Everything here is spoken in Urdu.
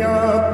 یاں